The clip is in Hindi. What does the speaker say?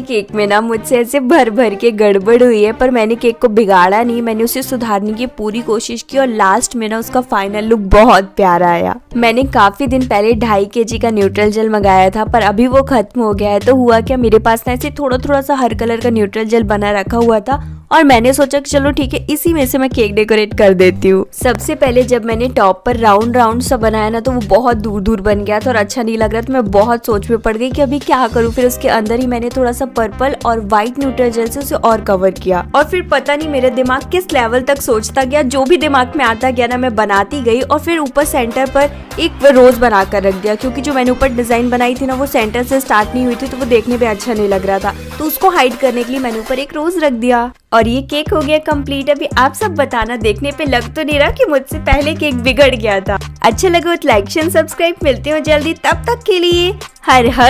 केक में ना मुझसे ऐसे भर भर के गड़बड़ हुई है, पर मैंने केक को बिगाड़ा नहीं, मैंने उसे सुधारने की पूरी कोशिश की और लास्ट में ना उसका फाइनल लुक बहुत प्यारा आया। मैंने काफ़ी दिन पहले ढाई के का न्यूट्रल जेल मंगाया था, पर अभी वो खत्म हो गया है तो हुआ क्या? मेरे पास ना ऐसे थोड़ा थोड़ा सा हर कलर का न्यूट्रल जेल बना रखा हुआ था और मैंने सोचा कि चलो ठीक है, इसी में से मैं केक डेकोरेट कर देती हूँ। सबसे पहले जब मैंने टॉप पर राउंड राउंड सा बनाया ना तो वो बहुत दूर दूर बन गया था और अच्छा नहीं लग रहा था। मैं बहुत सोच में पड़ गई कि अभी क्या करूँ? फिर उसके अंदर ही मैंने थोड़ा सा पर्पल और व्हाइट न्यूट्रल जेल से उसे और कवर किया। और फिर पता नहीं मेरा दिमाग किस लेवल तक सोचता गया। जो भी दिमाग में आता गया ना, मैं बनाती गई और फिर ऊपर सेंटर पर एक रोज बनाकर रख दिया। क्योंकि जो मैंने ऊपर डिज़ाइन बनाई थी ना, वो सेंटर से स्टार्ट नहीं हुई थी तो वो देखने में अच्छा नहीं लग रहा था। तो उसको हाइड करने के लिए मैंने ऊपर एक रोज रख दिया। और ये केक हो गया कंप्लीट अभी आप सब बताना, देखने पे लग तो नहीं रहा कि मुझसे पहले केक बिगड़ गया था। अच्छा लगे तो लाइक सब्सक्राइब मिलते हो जल्दी तब तक के लिए। हर हर